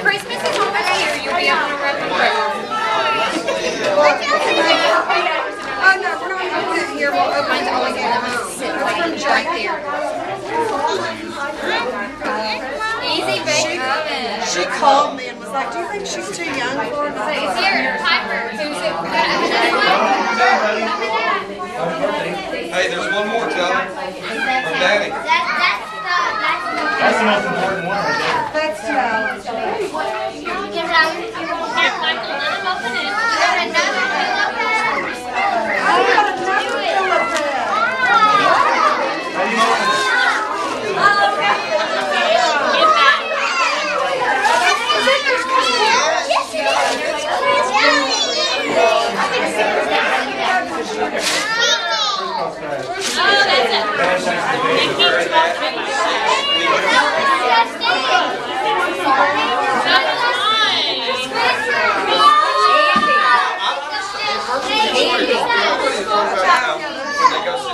Christmas is over here. You'll be able to wrap your presents. Oh, no, we're not going to put it here. We'll open it all again. It's from right there. Easy bake oven. She called me and was like, do you think she's too young for it? Here, Piper. Hey, there's one more, Tubby. From Daddy. That, that's the, that's the most important one. Oh, that's it. 老铁们双击